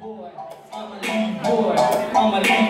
boy. I'm a lead boy. I'm a lead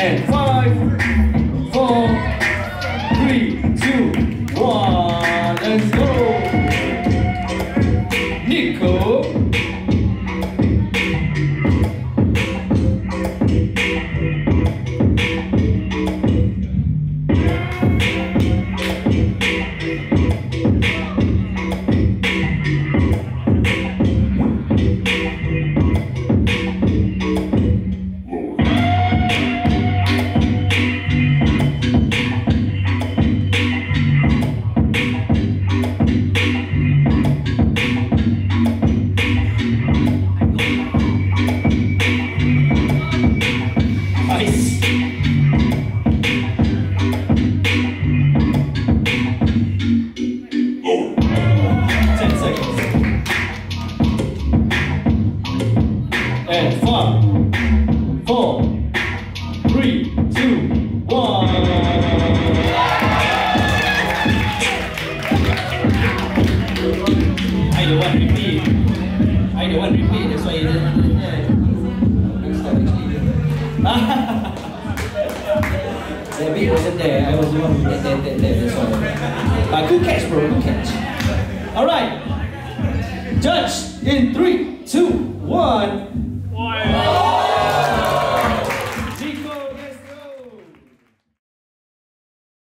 And five, four, three, two, one, let's go. Nico. And five, four, three, two, one. I don't want repeat. I don't want repeat. That's why it didn't. The beat wasn't there. I was the one who did that, that, that, that's all. But good catch, bro. Good catch. All right. Judge in three, two, one. Why?